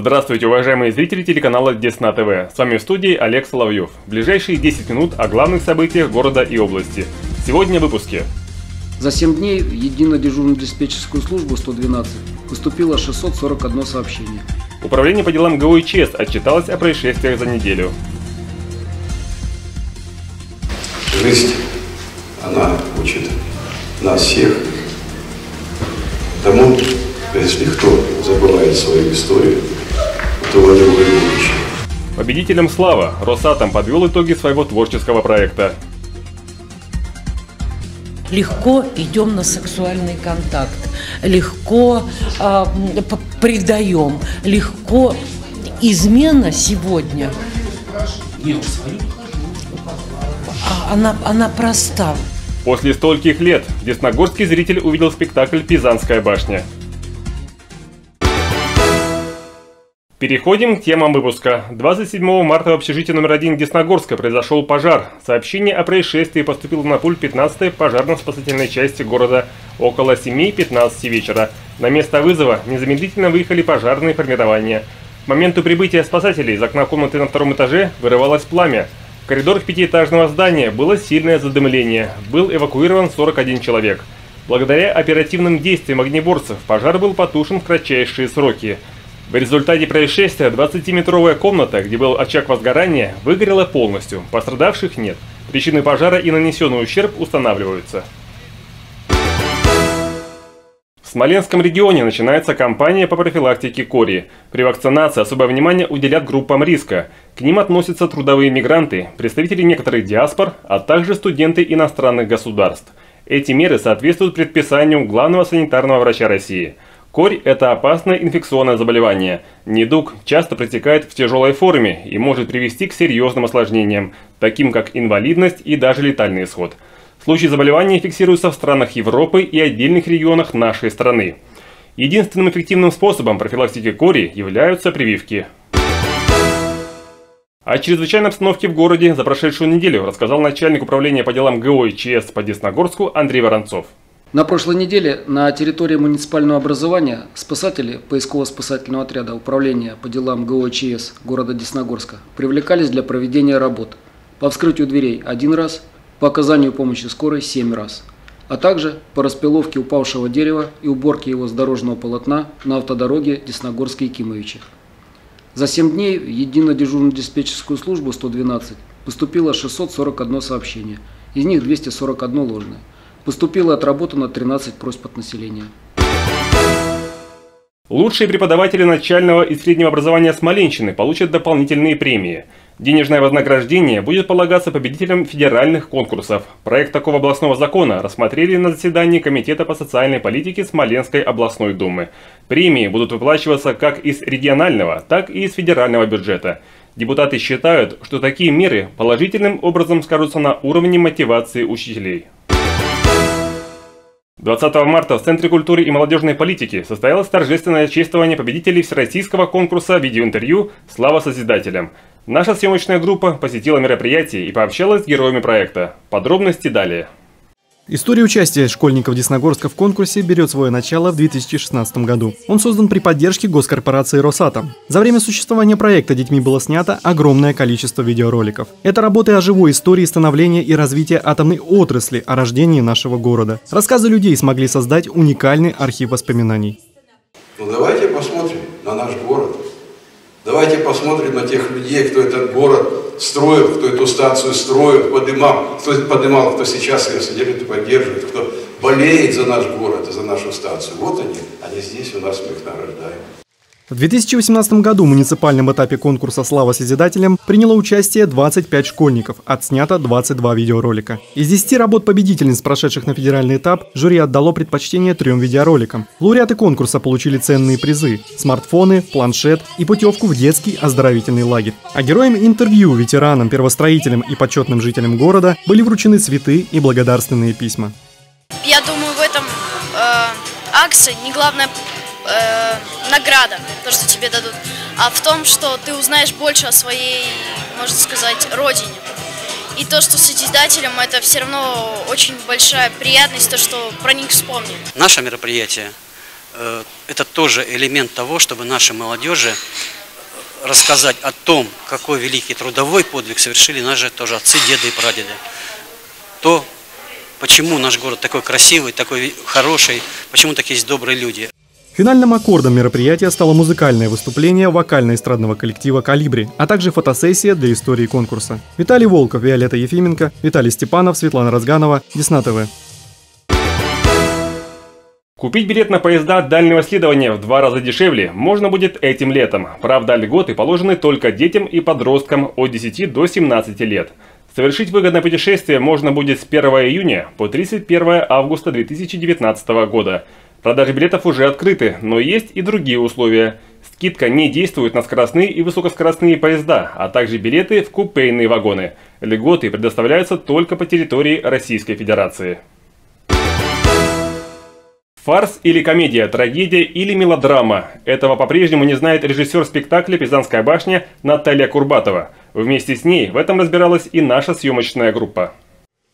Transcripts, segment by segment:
Здравствуйте, уважаемые зрители телеканала Десна ТВ. С вами в студии Олег Соловьев. В ближайшие 10 минут о главных событиях города и области. Сегодня в выпуске. За 7 дней в единую дежурную диспетчерскую службу 112 поступило 641 сообщение. Управление по делам и ЧС отчиталось о происшествиях за неделю. Жизнь, она учит нас всех тому, если кто забывает свою историю, то в него будущее. Победителям слава! Росатом подвел итоги своего творческого проекта. легко идем на сексуальный контакт, легко э, предаем, легко измена сегодня. А, Она, она проста. После стольких лет десногорский зритель увидел спектакль «Пизанская башня». Переходим к темам выпуска. 27 марта в общежитии номер 1 Десногорска произошел пожар. Сообщение о происшествии поступило на пульт 15-й пожарно-спасательной части города около 7.15 вечера. На место вызова незамедлительно выехали пожарные формирования. К моменту прибытия спасателей из окна комнаты на втором этаже вырывалось пламя. В коридорах пятиэтажного здания было сильное задымление. Был эвакуирован 41 человек. Благодаря оперативным действиям огнеборцев пожар был потушен в кратчайшие сроки. В результате происшествия 20-метровая комната, где был очаг возгорания, выгорела полностью. Пострадавших нет. Причины пожара и нанесенный ущерб устанавливаются. В Смоленском регионе начинается кампания по профилактике кори. При вакцинации особое внимание уделят группам риска. К ним относятся трудовые мигранты, представители некоторых диаспор, а также студенты иностранных государств. Эти меры соответствуют предписанию главного санитарного врача России – Корь – это опасное инфекционное заболевание. Недуг часто протекает в тяжелой форме и может привести к серьезным осложнениям, таким как инвалидность и даже летальный исход. Случаи заболевания фиксируются в странах Европы и отдельных регионах нашей страны. Единственным эффективным способом профилактики кори являются прививки. О чрезвычайной обстановке в городе за прошедшую неделю рассказал начальник управления по делам ГО и ЧС по Десногорску Андрей Воронцов. На прошлой неделе на территории муниципального образования спасатели поисково-спасательного отряда Управления по делам ГОЧС города Десногорска привлекались для проведения работ по вскрытию дверей один раз, по оказанию помощи скорой семь раз, а также по распиловке упавшего дерева и уборке его с дорожного полотна на автодороге Десногорске-Якимовичи. За 7 дней в единую дежурную диспетчерскую службу 112 поступило 641 сообщение, из них 241 ложное. Поступило отработано 13 просьб от населения. Лучшие преподаватели начального и среднего образования Смоленщины получат дополнительные премии. Денежное вознаграждение будет полагаться победителям федеральных конкурсов. Проект такого областного закона рассмотрели на заседании Комитета по социальной политике Смоленской областной думы. Премии будут выплачиваться как из регионального, так и из федерального бюджета. Депутаты считают, что такие меры положительным образом скажутся на уровне мотивации учителей. 20 марта в Центре культуры и молодежной политики состоялось торжественное чествование победителей всероссийского конкурса видеоинтервью «Слава Созидателям». Наша съемочная группа посетила мероприятие и пообщалась с героями проекта. Подробности далее. История участия школьников Десногорска в конкурсе берет свое начало в 2016 году. Он создан при поддержке госкорпорации «Росатом». За время существования проекта детьми было снято огромное количество видеороликов. Это работы о живой истории становления и развития атомной отрасли, о рождении нашего города. Рассказы людей смогли создать уникальный архив воспоминаний. Ну давайте посмотрим на наш город. Давайте посмотрим на тех людей, кто этот город строил, кто эту станцию строил, поднимал, кто поднимал, кто сейчас ее содержит и поддерживает, кто болеет за наш город и за нашу станцию. Вот они, они здесь у нас, мы их награждаем. В 2018 году в муниципальном этапе конкурса «Слава Созидателям» приняло участие 25 школьников, отснято 22 видеоролика. Из 10 работ победительниц, прошедших на федеральный этап, жюри отдало предпочтение трем видеороликам. Лауреаты конкурса получили ценные призы – смартфоны, планшет и путевку в детский оздоровительный лагерь. А героям интервью, ветеранам, первостроителям и почетным жителям города были вручены цветы и благодарственные письма. Я думаю, в этом э, акции не главное э, награда, то, что тебе дадут, а в том, что ты узнаешь больше о своей, можно сказать, родине. И то, что созидателям, это все равно очень большая приятность, то, что про них вспомнили. Наше мероприятие э, это тоже элемент того, чтобы нашей молодежи рассказать о том, какой великий трудовой подвиг совершили наши тоже отцы, деды и прадеды. То, почему наш город такой красивый, такой хороший, почему такие есть добрые люди. Финальным аккордом мероприятия стало музыкальное выступление вокально-эстрадного коллектива «Калибри», а также фотосессия для истории конкурса. Виталий Волков, Виолетта Ефименко, Виталий Степанов, Светлана Разганова, Десна ТВ. Купить билет на поезда дальнего следования в два раза дешевле можно будет этим летом. Правда, льготы положены только детям и подросткам от 10 до 17 лет. Совершить выгодное путешествие можно будет с 1 июня по 31 августа 2019 года. Продажи билетов уже открыты, но есть и другие условия. Скидка не действует на скоростные и высокоскоростные поезда, а также билеты в купейные вагоны. Льготы предоставляются только по территории Российской Федерации. Фарс или комедия, трагедия или мелодрама. Этого по-прежнему не знает режиссер спектакля «Пизанская башня» Наталья Курбатова. Вместе с ней в этом разбиралась и наша съемочная группа.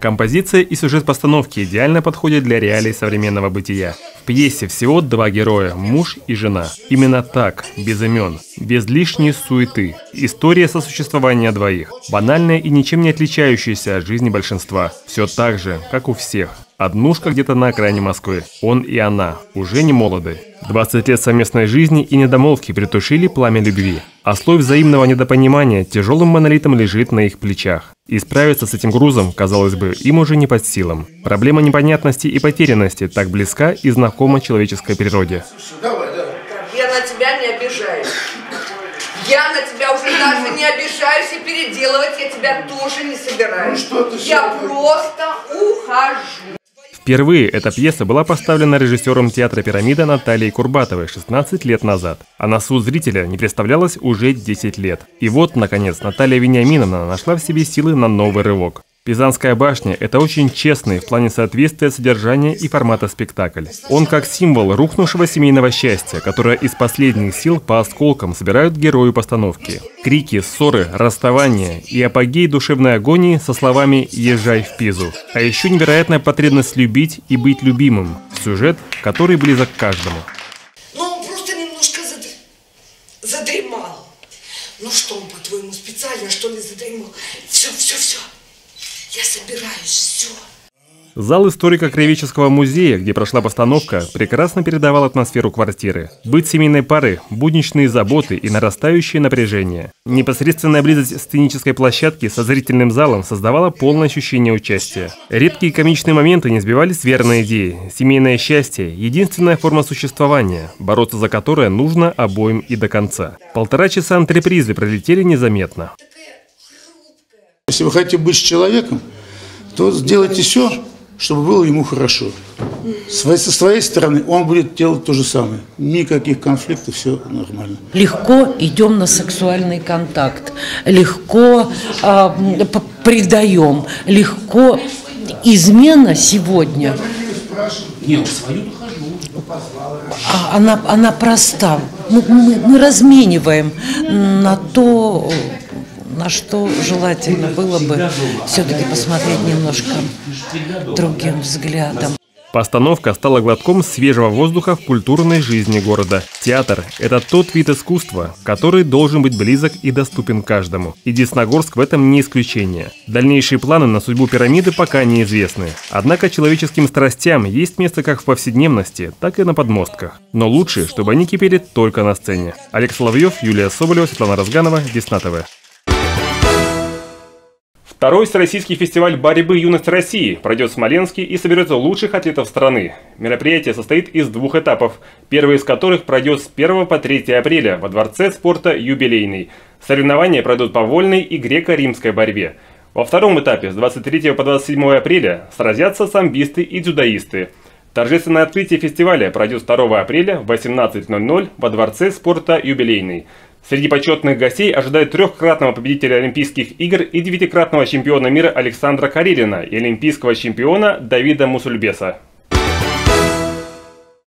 Композиция и сюжет постановки идеально подходят для реалий современного бытия. В пьесе всего два героя – муж и жена. Именно так, без имен, без лишней суеты. История сосуществования двоих. Банальная и ничем не отличающаяся от жизни большинства. Все так же, как у всех. Однушка где-то на окраине Москвы. Он и она уже не молоды. 20 лет совместной жизни и недомолвки притушили пламя любви. А слой взаимного недопонимания тяжелым монолитом лежит на их плечах. И справиться с этим грузом, казалось бы, им уже не под силам. Проблема непонятности и потерянности так близка и знакома человеческой природе. Я на тебя не обижаюсь. Я на тебя уже даже не обижаюсь и переделывать я тебя тоже не собираюсь. Ну, я просто ухожу. Впервые эта пьеса была поставлена режиссером театра «Пирамида» Натальей Курбатовой 16 лет назад, а на суд зрителя не представлялась уже 10 лет. И вот, наконец, Наталья Вениаминовна нашла в себе силы на новый рывок. Пизанская башня – это очень честный в плане соответствия содержания и формата спектакль. Он как символ рухнувшего семейного счастья, которое из последних сил по осколкам собирают герою постановки. Крики, ссоры, расставания и апогей душевной агонии со словами «Езжай в Пизу». А еще невероятная потребность любить и быть любимым. Сюжет, который близок к каждому. Ну, он просто немножко зад... задремал. Ну что он, по-твоему, специально, что ли, задремал? Все, все, все. Я собираюсь, все. Зал историко-краеведческого музея, где прошла постановка, прекрасно передавал атмосферу квартиры. Быть семейной пары, будничные заботы и нарастающее напряжение. Непосредственная близость сценической площадки со зрительным залом создавала полное ощущение участия. Редкие комичные моменты не сбивались с верной идеи. Семейное счастье – единственная форма существования, бороться за которое нужно обоим и до конца. Полтора часа антрепризы пролетели незаметно. Если вы хотите быть с человеком, то сделайте все, чтобы было ему хорошо. Со своей стороны он будет делать то же самое. Никаких конфликтов, все нормально. Легко идем на сексуальный контакт, легко э, предаем, легко измена сегодня. Не, свою а, она, она проста. Мы, мы, мы размениваем на то, на что желательно было бы все-таки посмотреть немножко другим взглядом. Постановка стала глотком свежего воздуха в культурной жизни города. Театр – это тот вид искусства, который должен быть близок и доступен каждому. И Десногорск в этом не исключение. Дальнейшие планы на судьбу пирамиды пока неизвестны. Однако человеческим страстям есть место как в повседневности, так и на подмостках. Но лучше, чтобы они кипели только на сцене. Олег Соловьев, Юлия Соболева, Светлана Разганова, Десна ТВ. Второй всероссийский фестиваль борьбы «Юность России» пройдет в Смоленске и соберет лучших атлетов страны. Мероприятие состоит из двух этапов, первый из которых пройдет с 1 по 3 апреля во Дворце спорта «Юбилейный». Соревнования пройдут по вольной и греко-римской борьбе. Во втором этапе с 23 по 27 апреля сразятся самбисты и дзюдоисты. Торжественное открытие фестиваля пройдет 2 апреля в 18.00 во Дворце спорта «Юбилейный». Среди почетных гостей ожидают трехкратного победителя Олимпийских игр и девятикратного чемпиона мира Александра Карелина и олимпийского чемпиона Давида Мусульбеса.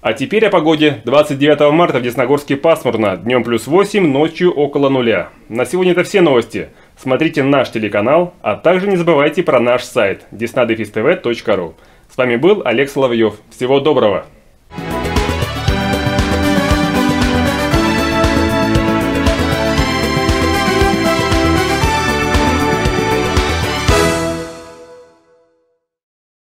А теперь о погоде. 29 марта в Десногорске пасмурно, днем плюс 8, ночью около нуля. На сегодня это все новости. Смотрите наш телеканал, а также не забывайте про наш сайт desnadefistv.ru. С вами был Олег Соловьев. Всего доброго!